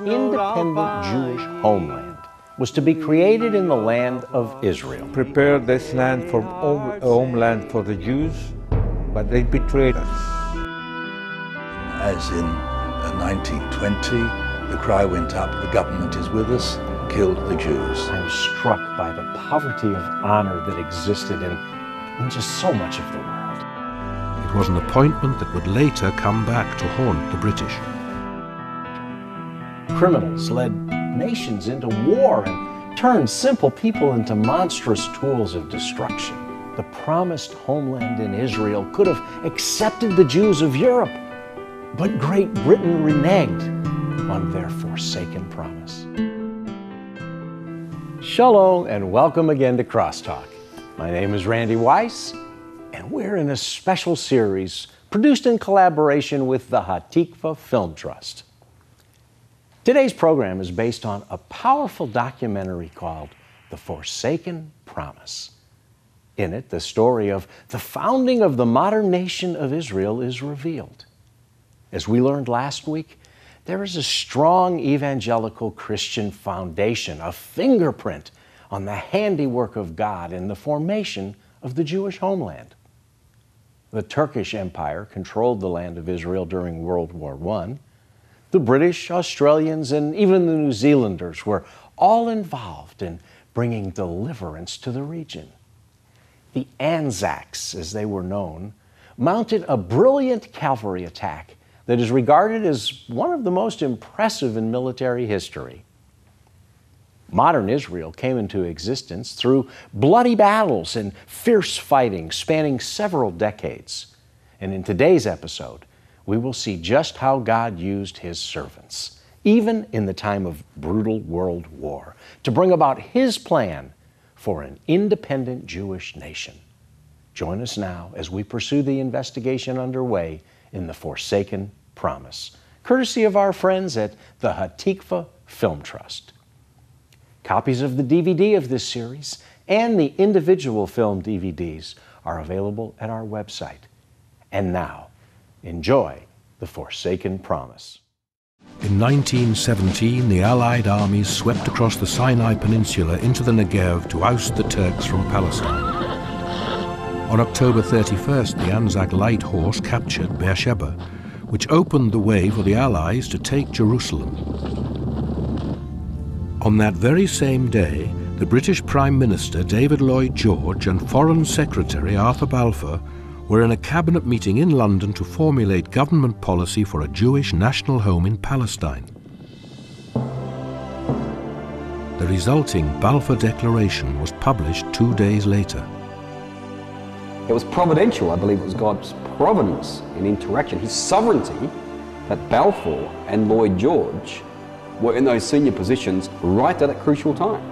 Independent Jewish homeland was to be created in the land of Israel. Prepare this land for home, homeland for the Jews, but they betrayed us. As in uh, 1920, the cry went up, the government is with us, killed the Jews. I was struck by the poverty of honor that existed in, in just so much of the world. Was an appointment that would later come back to haunt the British. Criminals led nations into war and turned simple people into monstrous tools of destruction. The promised homeland in Israel could have accepted the Jews of Europe, but Great Britain reneged on their forsaken promise. Shalom and welcome again to Crosstalk. My name is Randy Weiss, and we're in a special series produced in collaboration with the Hatikva Film Trust. Today's program is based on a powerful documentary called The Forsaken Promise. In it, the story of the founding of the modern nation of Israel is revealed. As we learned last week, there is a strong evangelical Christian foundation, a fingerprint on the handiwork of God in the formation of the Jewish homeland. The Turkish Empire controlled the land of Israel during World War I the British, Australians, and even the New Zealanders were all involved in bringing deliverance to the region. The Anzacs, as they were known, mounted a brilliant cavalry attack that is regarded as one of the most impressive in military history. Modern Israel came into existence through bloody battles and fierce fighting spanning several decades. And in today's episode, we will see just how God used His servants, even in the time of brutal world war, to bring about His plan for an independent Jewish nation. Join us now as we pursue the investigation underway in the Forsaken Promise, courtesy of our friends at the Hatikva Film Trust. Copies of the DVD of this series and the individual film DVDs are available at our website. And now, Enjoy the Forsaken Promise. In 1917, the Allied armies swept across the Sinai Peninsula into the Negev to oust the Turks from Palestine. On October 31st, the Anzac Light Horse captured Beersheba, which opened the way for the Allies to take Jerusalem. On that very same day, the British Prime Minister David Lloyd George and Foreign Secretary Arthur Balfour were in a cabinet meeting in London to formulate government policy for a Jewish national home in Palestine. The resulting Balfour Declaration was published two days later. It was providential, I believe it was God's providence in interaction, his sovereignty, that Balfour and Lloyd George were in those senior positions right at that crucial time.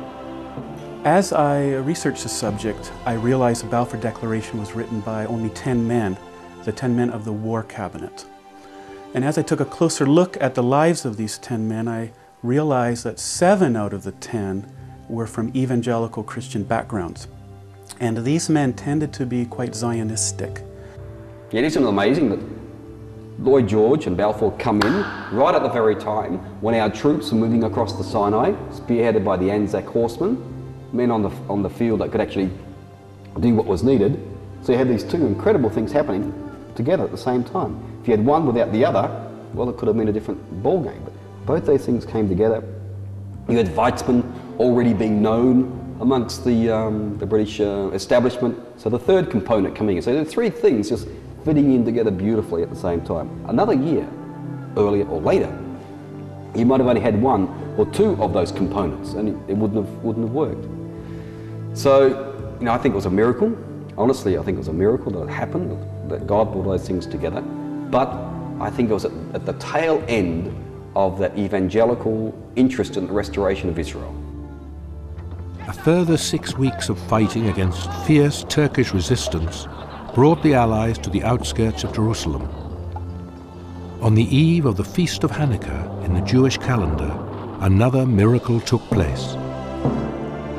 As I researched the subject, I realized the Balfour Declaration was written by only 10 men, the 10 men of the War Cabinet. And as I took a closer look at the lives of these 10 men, I realized that seven out of the 10 were from evangelical Christian backgrounds. And these men tended to be quite Zionistic. Yeah, isn't amazing that Lloyd George and Balfour come in right at the very time when our troops are moving across the Sinai, spearheaded by the Anzac horsemen, men on the, on the field that could actually do what was needed. So you had these two incredible things happening together at the same time. If you had one without the other, well, it could have been a different ball game. But both those things came together. You had Weizmann already being known amongst the, um, the British uh, establishment. So the third component coming in. So there are three things just fitting in together beautifully at the same time. Another year earlier or later, you might have only had one or two of those components and it wouldn't have, wouldn't have worked. So, you know, I think it was a miracle. Honestly, I think it was a miracle that it happened, that God brought those things together. But I think it was at, at the tail end of that evangelical interest in the restoration of Israel. A further six weeks of fighting against fierce Turkish resistance brought the Allies to the outskirts of Jerusalem. On the eve of the Feast of Hanukkah in the Jewish calendar, another miracle took place.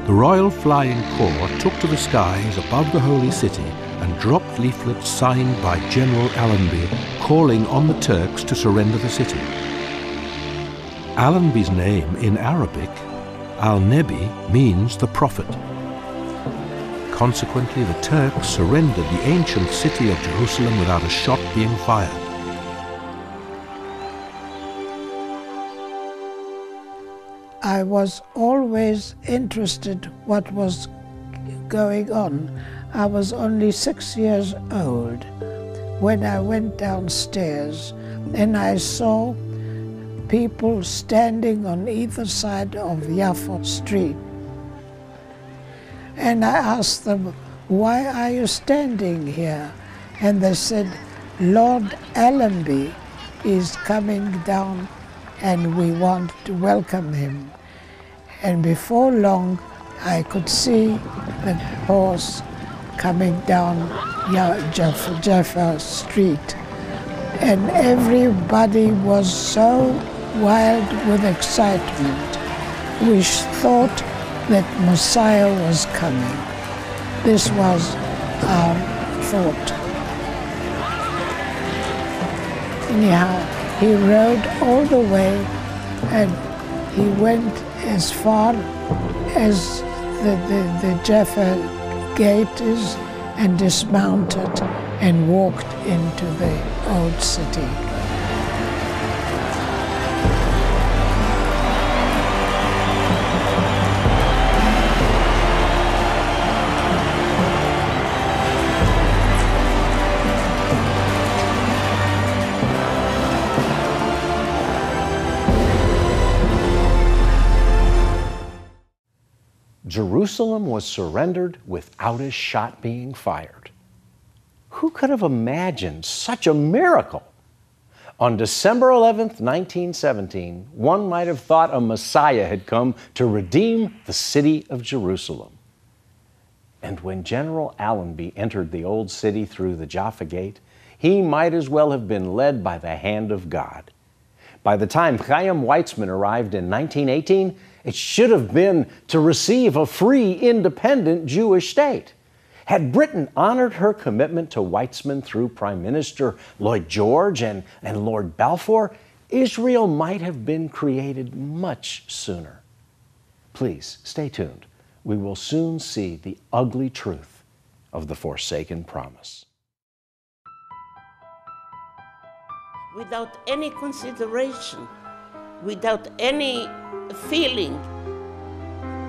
The Royal Flying Corps took to the skies above the Holy City and dropped leaflets signed by General Allenby calling on the Turks to surrender the city. Allenby's name in Arabic, Al-Nebi, means the prophet. Consequently, the Turks surrendered the ancient city of Jerusalem without a shot being fired. I was always interested what was going on. I was only six years old when I went downstairs and I saw people standing on either side of Yafo Street. And I asked them, why are you standing here? And they said, Lord Allenby is coming down and we want to welcome him. And before long, I could see the horse coming down Jaffa, Jaffa Street. And everybody was so wild with excitement. We thought that Messiah was coming. This was our thought. Anyhow, he rode all the way and he went as far as the, the, the Jaffa gate is and dismounted and walked into the old city. Jerusalem was surrendered without a shot being fired. Who could have imagined such a miracle? On December 11, 1917, one might have thought a Messiah had come to redeem the city of Jerusalem. And when General Allenby entered the old city through the Jaffa Gate, he might as well have been led by the hand of God. By the time Chaim Weizmann arrived in 1918, it should have been to receive a free, independent Jewish state. Had Britain honored her commitment to Weizmann through Prime Minister Lloyd George and, and Lord Balfour, Israel might have been created much sooner. Please stay tuned. We will soon see the ugly truth of the Forsaken Promise. Without any consideration, without any feeling.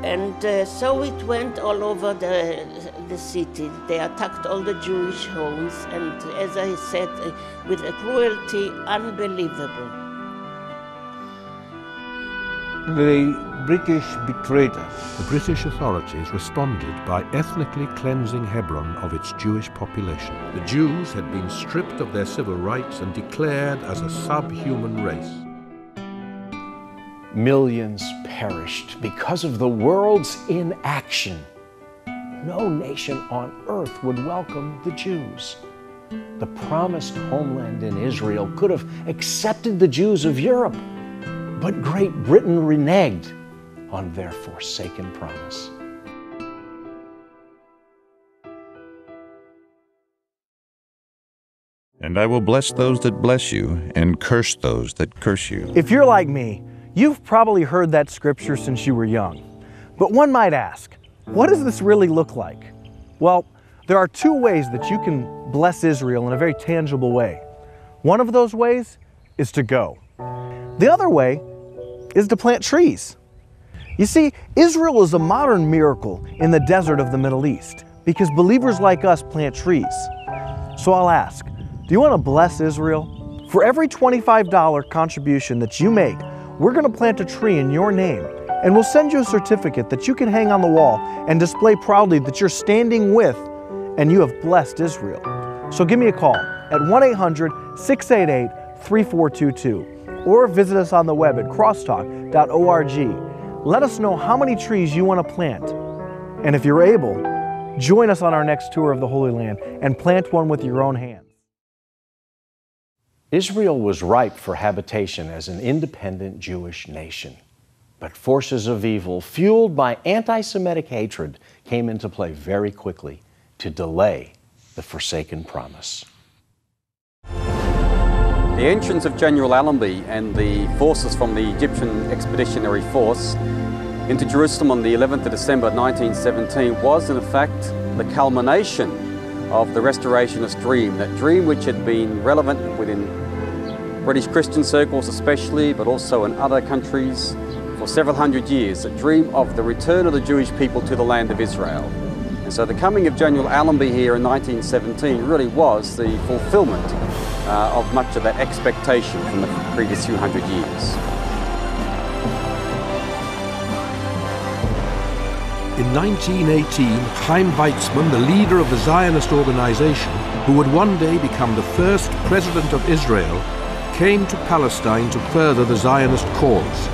And uh, so it went all over the, the city. They attacked all the Jewish homes, and as I said, uh, with a cruelty unbelievable. The British betrayed us. The British authorities responded by ethnically cleansing Hebron of its Jewish population. The Jews had been stripped of their civil rights and declared as a subhuman race. Millions perished because of the world's inaction. No nation on earth would welcome the Jews. The promised homeland in Israel could have accepted the Jews of Europe, but Great Britain reneged on their forsaken promise. And I will bless those that bless you, and curse those that curse you. If you're like me, You've probably heard that scripture since you were young. But one might ask, what does this really look like? Well, there are two ways that you can bless Israel in a very tangible way. One of those ways is to go. The other way is to plant trees. You see, Israel is a modern miracle in the desert of the Middle East because believers like us plant trees. So I'll ask, do you want to bless Israel? For every $25 contribution that you make, we're going to plant a tree in your name, and we'll send you a certificate that you can hang on the wall and display proudly that you're standing with and you have blessed Israel. So give me a call at 1 800 688 3422 or visit us on the web at crosstalk.org. Let us know how many trees you want to plant. And if you're able, join us on our next tour of the Holy Land and plant one with your own hands. Israel was ripe for habitation as an independent Jewish nation. But forces of evil, fueled by anti Semitic hatred, came into play very quickly to delay the Forsaken Promise. The entrance of General Allenby and the forces from the Egyptian Expeditionary Force into Jerusalem on the 11th of December 1917 was in effect, the culmination of the restorationist dream, that dream which had been relevant within British Christian circles especially, but also in other countries for several hundred years, a dream of the return of the Jewish people to the land of Israel. And so the coming of General Allenby here in 1917 really was the fulfillment uh, of much of that expectation from the previous few hundred years. In 1918, Chaim Weizmann, the leader of the Zionist organization, who would one day become the first president of Israel, came to Palestine to further the Zionist cause.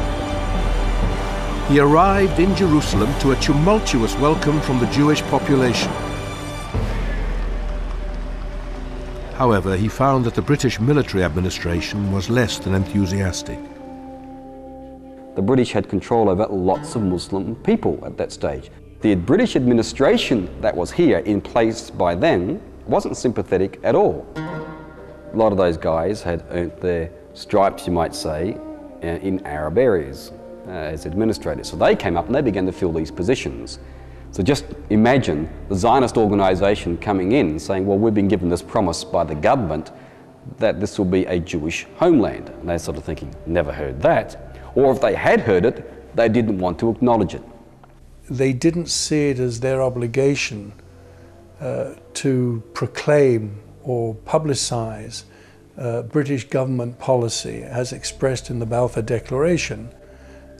He arrived in Jerusalem to a tumultuous welcome from the Jewish population. However, he found that the British military administration was less than enthusiastic. The British had control over lots of Muslim people at that stage. The British administration that was here in place by then wasn't sympathetic at all. A lot of those guys had earned their stripes, you might say, uh, in Arab areas uh, as administrators. So they came up and they began to fill these positions. So just imagine the Zionist organization coming in saying, well, we've been given this promise by the government that this will be a Jewish homeland. And they're sort of thinking, never heard that. Or if they had heard it, they didn't want to acknowledge it. They didn't see it as their obligation uh, to proclaim or publicize uh, British government policy as expressed in the Balfour Declaration.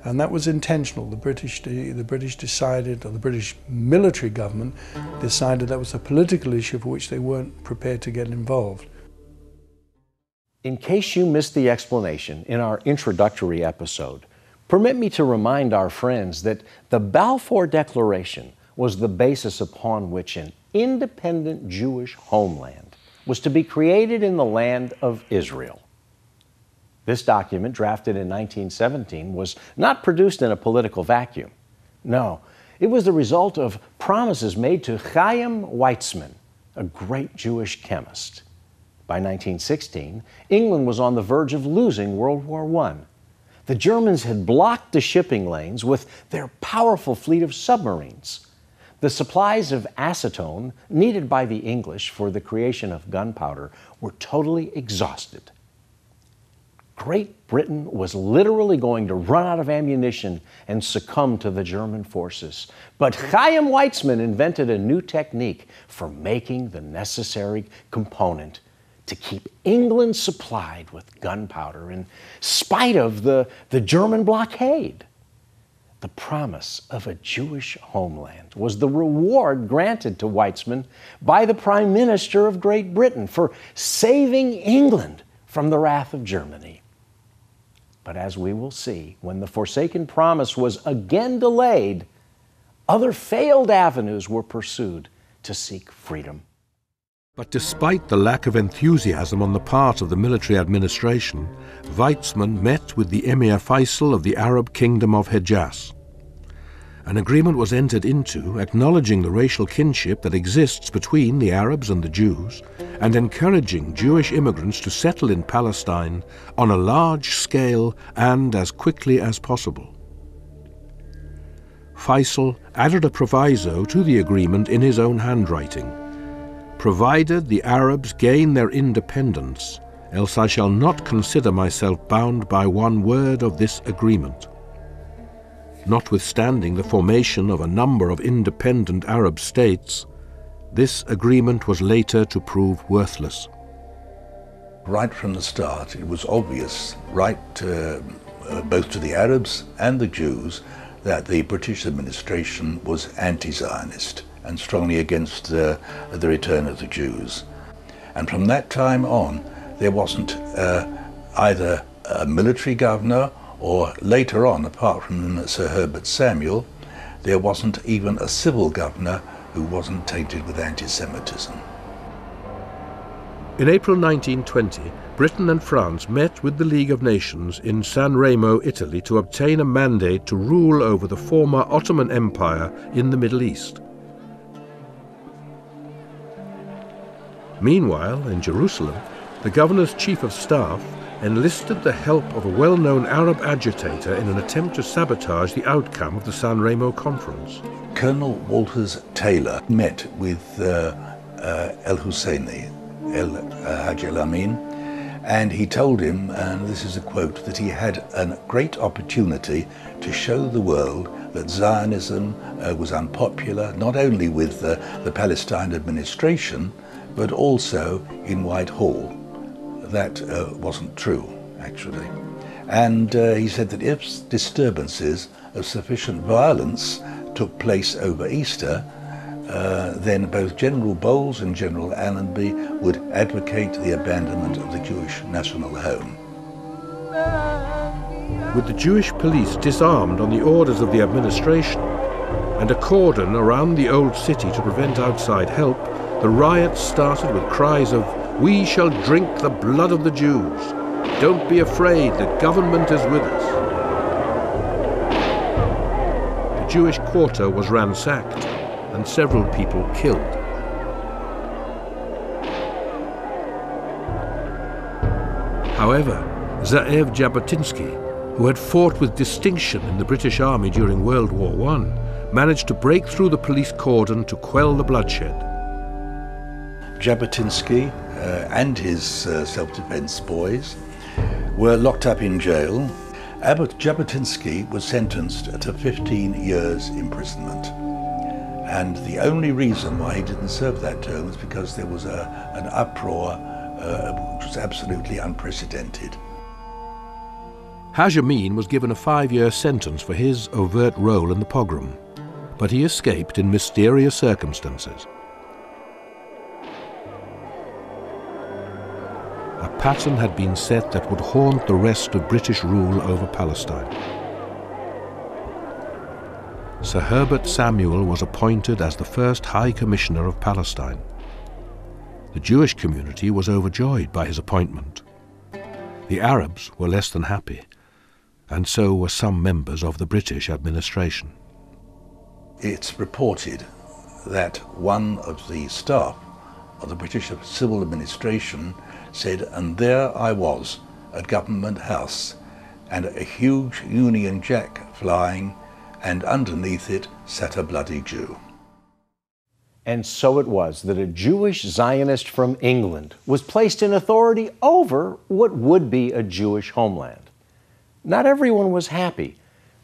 And that was intentional. The British, the British decided, or the British military government decided that was a political issue for which they weren't prepared to get involved. In case you missed the explanation in our introductory episode, permit me to remind our friends that the Balfour Declaration was the basis upon which an independent Jewish homeland was to be created in the land of Israel. This document, drafted in 1917, was not produced in a political vacuum. No, it was the result of promises made to Chaim Weizmann, a great Jewish chemist. By 1916, England was on the verge of losing World War I. The Germans had blocked the shipping lanes with their powerful fleet of submarines. The supplies of acetone needed by the English for the creation of gunpowder were totally exhausted. Great Britain was literally going to run out of ammunition and succumb to the German forces. But Chaim Weizmann invented a new technique for making the necessary component to keep England supplied with gunpowder in spite of the, the German blockade. The promise of a Jewish homeland was the reward granted to Weizmann by the Prime Minister of Great Britain for saving England from the wrath of Germany. But as we will see, when the Forsaken Promise was again delayed, other failed avenues were pursued to seek freedom. But despite the lack of enthusiasm on the part of the military administration, Weizmann met with the Emir Faisal of the Arab Kingdom of Hejaz. An agreement was entered into acknowledging the racial kinship that exists between the Arabs and the Jews and encouraging Jewish immigrants to settle in Palestine on a large scale and as quickly as possible. Faisal added a proviso to the agreement in his own handwriting. Provided the Arabs gain their independence, else I shall not consider myself bound by one word of this agreement. Notwithstanding the formation of a number of independent Arab states, this agreement was later to prove worthless. Right from the start, it was obvious, right to, uh, both to the Arabs and the Jews, that the British administration was anti-Zionist and strongly against uh, the return of the Jews. And from that time on, there wasn't uh, either a military governor or later on, apart from Sir Herbert Samuel, there wasn't even a civil governor who wasn't tainted with anti-Semitism. In April 1920, Britain and France met with the League of Nations in San Remo, Italy, to obtain a mandate to rule over the former Ottoman Empire in the Middle East. Meanwhile, in Jerusalem, the governor's chief of staff enlisted the help of a well known Arab agitator in an attempt to sabotage the outcome of the San Remo conference. Colonel Waters Taylor met with uh, uh, El Husseini, El uh, Hajj Amin, and he told him, and this is a quote, that he had a great opportunity to show the world that Zionism uh, was unpopular, not only with the Palestine administration, but also in Whitehall. That uh, wasn't true, actually. And uh, he said that if disturbances of sufficient violence took place over Easter, uh, then both General Bols and General Allenby would advocate the abandonment of the Jewish national home. With the Jewish police disarmed on the orders of the administration and a cordon around the old city to prevent outside help, the riots started with cries of, We shall drink the blood of the Jews. Don't be afraid, the government is with us. The Jewish quarter was ransacked and several people killed. However, Ze'ev Jabotinsky, who had fought with distinction in the British Army during World War I, managed to break through the police cordon to quell the bloodshed. Jabotinsky uh, and his uh, self-defense boys were locked up in jail. Abbott Jabotinsky was sentenced to 15 years imprisonment. And the only reason why he didn't serve that term was because there was a, an uproar uh, which was absolutely unprecedented. Haj Amin was given a five-year sentence for his overt role in the pogrom, but he escaped in mysterious circumstances. A pattern had been set that would haunt the rest of British rule over Palestine. Sir Herbert Samuel was appointed as the first High Commissioner of Palestine. The Jewish community was overjoyed by his appointment. The Arabs were less than happy, and so were some members of the British administration. It's reported that one of the staff of the British Civil Administration said, and there I was at Government House, and a huge Union Jack flying, and underneath it sat a bloody Jew. And so it was that a Jewish Zionist from England was placed in authority over what would be a Jewish homeland. Not everyone was happy,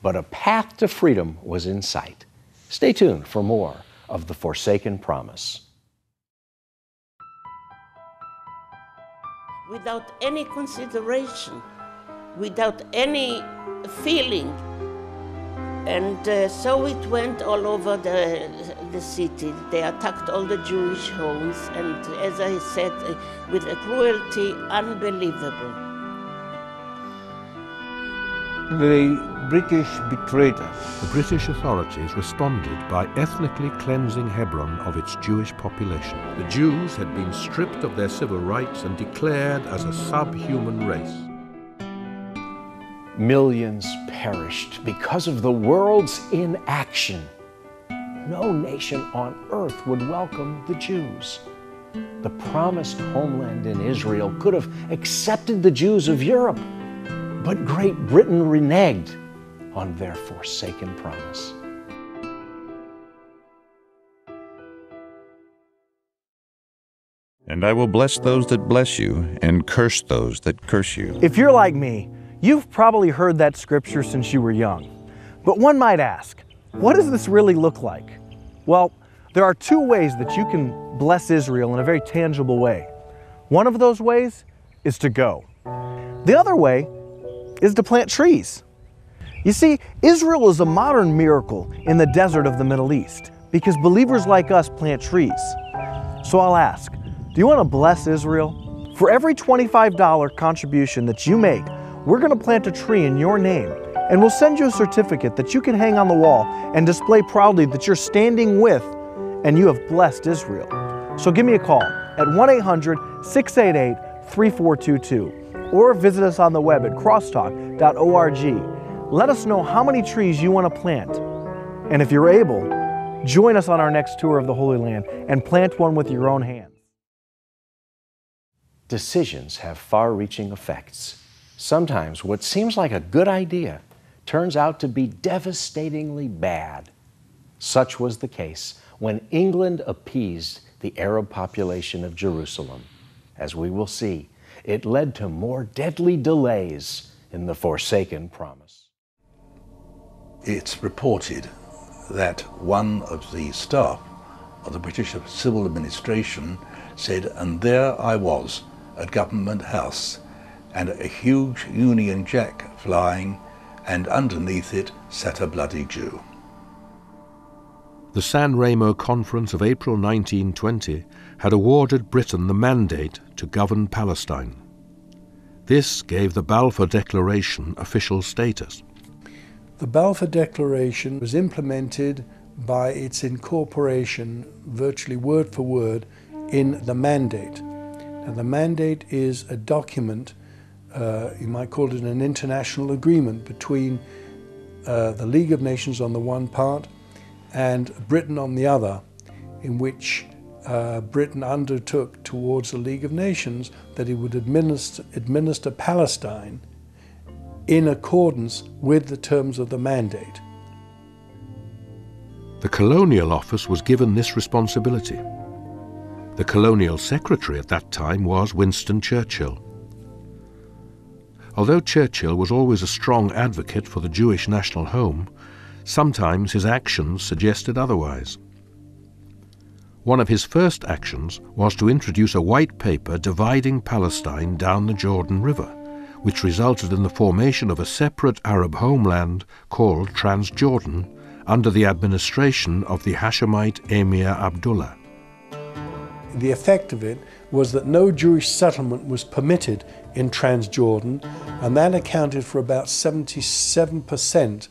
but a path to freedom was in sight. Stay tuned for more of the Forsaken Promise. Without any consideration, without any feeling, and uh, so it went all over the, the city. They attacked all the Jewish homes, and as I said, uh, with a cruelty unbelievable. The British betrayed us. The British authorities responded by ethnically cleansing Hebron of its Jewish population. The Jews had been stripped of their civil rights and declared as a subhuman race. Millions perished because of the world's inaction. No nation on earth would welcome the Jews. The promised homeland in Israel could have accepted the Jews of Europe, but Great Britain reneged on their forsaken promise. And I will bless those that bless you, and curse those that curse you. If you're like me, you've probably heard that scripture since you were young. But one might ask, what does this really look like? Well, there are two ways that you can bless Israel in a very tangible way. One of those ways is to go. The other way is to plant trees. You see, Israel is a modern miracle in the desert of the Middle East because believers like us plant trees. So I'll ask, do you want to bless Israel? For every $25 contribution that you make, we're going to plant a tree in your name and we'll send you a certificate that you can hang on the wall and display proudly that you're standing with and you have blessed Israel. So give me a call at 1 800 688 3422 or visit us on the web at crosstalk.org. Let us know how many trees you want to plant. And if you're able, join us on our next tour of the Holy Land and plant one with your own hands. Decisions have far reaching effects. Sometimes what seems like a good idea turns out to be devastatingly bad. Such was the case when England appeased the Arab population of Jerusalem. As we will see, it led to more deadly delays in the Forsaken Promise. It's reported that one of the staff of the British Civil Administration said, and there I was at Government House, and a huge Union Jack flying, and underneath it sat a bloody Jew. The San Remo Conference of April 1920 had awarded Britain the mandate to govern Palestine. This gave the Balfour Declaration official status. The Balfour Declaration was implemented by its incorporation, virtually word for word, in the mandate. Now, the mandate is a document, uh, you might call it an international agreement between uh, the League of Nations on the one part and Britain on the other, in which uh, Britain undertook towards the League of Nations that it would administer, administer Palestine in accordance with the terms of the mandate. The Colonial Office was given this responsibility. The Colonial Secretary at that time was Winston Churchill. Although Churchill was always a strong advocate for the Jewish national home, sometimes his actions suggested otherwise. One of his first actions was to introduce a white paper dividing Palestine down the Jordan River, which resulted in the formation of a separate Arab homeland called Transjordan under the administration of the Hashemite Emir Abdullah. The effect of it was that no Jewish settlement was permitted in Transjordan, and that accounted for about 77%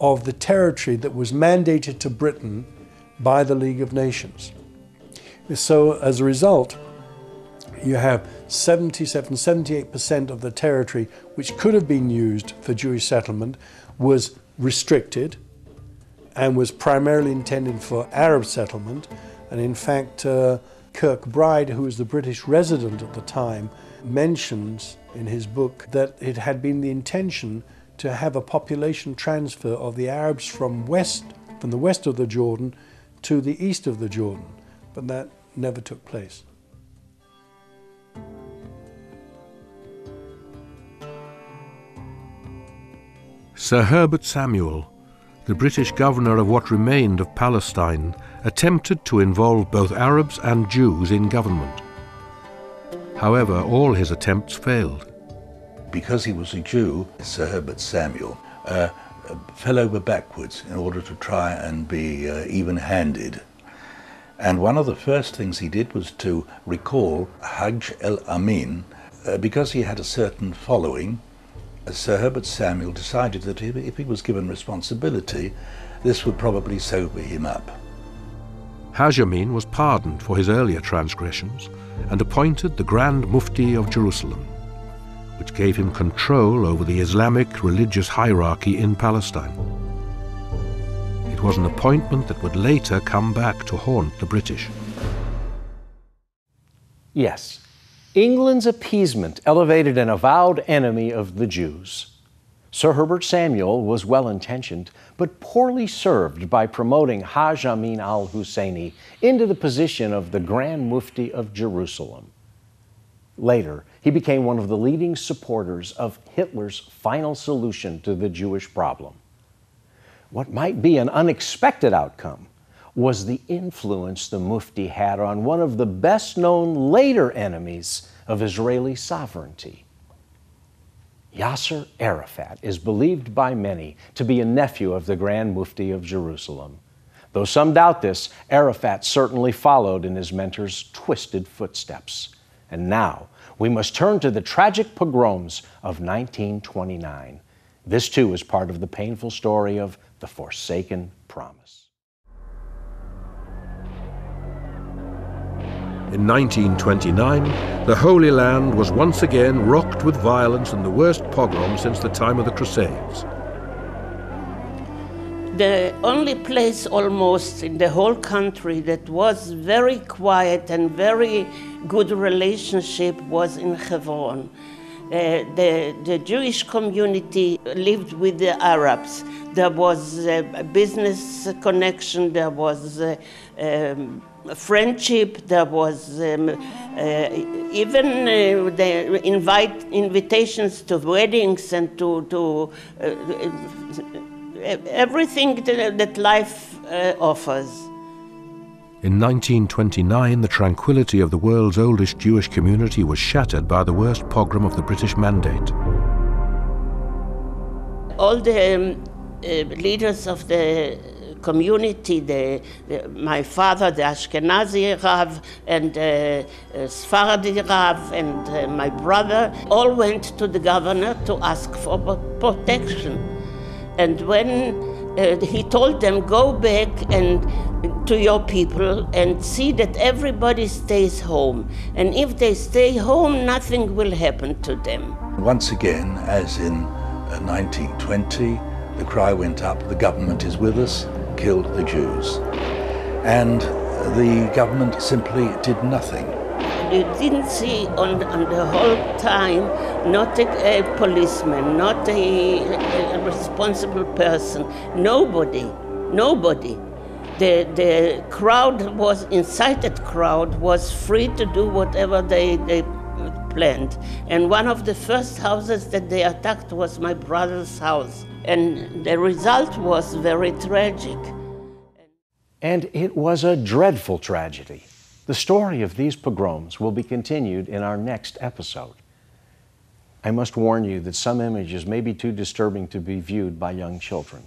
of the territory that was mandated to Britain by the League of Nations. So as a result, you have 77, 78% of the territory which could have been used for Jewish settlement was restricted and was primarily intended for Arab settlement. And in fact, uh, Kirkbride, who was the British resident at the time, mentions in his book that it had been the intention to have a population transfer of the Arabs from west, from the west of the Jordan to the east of the Jordan but that never took place. Sir Herbert Samuel, the British governor of what remained of Palestine, attempted to involve both Arabs and Jews in government. However, all his attempts failed. Because he was a Jew, Sir Herbert Samuel uh, fell over backwards in order to try and be uh, even handed and one of the first things he did was to recall Hajj el Amin uh, because he had a certain following. Sir Herbert Samuel decided that if, if he was given responsibility, this would probably sober him up. Haj Amin was pardoned for his earlier transgressions and appointed the Grand Mufti of Jerusalem, which gave him control over the Islamic religious hierarchy in Palestine It was an appointment that would later come back to haunt the British. Yes, England's appeasement elevated an avowed enemy of the Jews. Sir Herbert Samuel was well intentioned, but poorly served by promoting Haj Amin al Husseini into the position of the Grand Mufti of Jerusalem. Later, he became one of the leading supporters of Hitler's final solution to the Jewish problem what might be an unexpected outcome was the influence the Mufti had on one of the best known later enemies of Israeli sovereignty. Yasser Arafat is believed by many to be a nephew of the Grand Mufti of Jerusalem. Though some doubt this, Arafat certainly followed in his mentor's twisted footsteps. And now we must turn to the tragic pogroms of 1929. This too is part of the painful story of the forsaken promise. In 1929, the Holy Land was once again rocked with violence and the worst pogrom since the time of the Crusades. The only place almost in the whole country that was very quiet and very good relationship was in Hebron. Uh, the, the Jewish community lived with the Arabs. There was a business connection, there was uh, um, friendship, there was um, uh, even uh, the invite, invitations to weddings and to, to uh, everything that life offers. In 1929, the tranquility of the world's oldest Jewish community was shattered by the worst pogrom of the British Mandate. All the um, uh, leaders of the community, the, the, my father, the Ashkenazi Rav, and uh, uh, Sephardi Rav, and uh, my brother, all went to the governor to ask for protection. And when uh, he told them, go back and to your people and see that everybody stays home. And if they stay home, nothing will happen to them. Once again, as in uh, 1920, the cry went up, the government is with us, kill the Jews. And the government simply did nothing you didn't see on, on the whole time not a, a policeman, not a, a, responsible person, nobody, nobody. The, the crowd was, incited crowd was free to do whatever they, they planned. And one of the first houses that they attacked was my brother's house. And the result was very tragic. And it was a dreadful tragedy. The story of these pogroms will be continued in our next episode. I must warn you that some images may be too disturbing to be viewed by young children.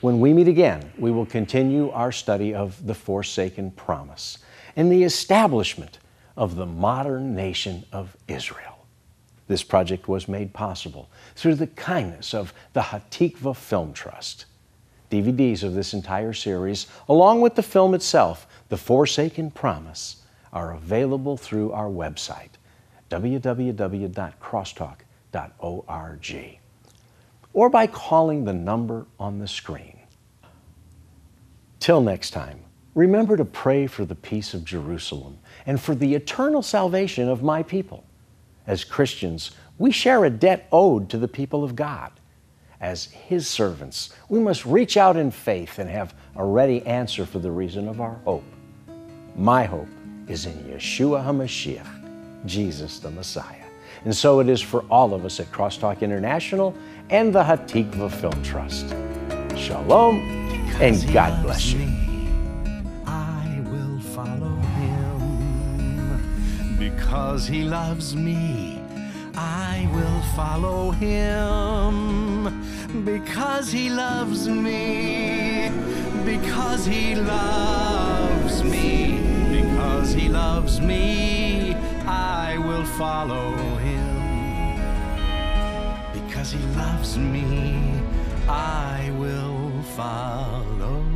When we meet again, we will continue our study of the Forsaken Promise and the establishment of the modern nation of Israel. This project was made possible through the kindness of the Hatikva Film Trust. DVDs of this entire series, along with the film itself, The Forsaken Promise, are available through our website, www.crosstalk.org, or by calling the number on the screen. Till next time, remember to pray for the peace of Jerusalem and for the eternal salvation of my people. As Christians, we share a debt owed to the people of God as His servants, we must reach out in faith and have a ready answer for the reason of our hope. My hope is in Yeshua HaMashiach, Jesus the Messiah. And so it is for all of us at Crosstalk International and the Hatikva Film Trust. Shalom and God bless you. I because he loves me. I will follow him because he loves me, because he loves me, because he loves me. I will follow him because he loves me. I will follow